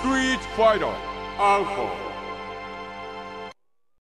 Street Fighter Alpha.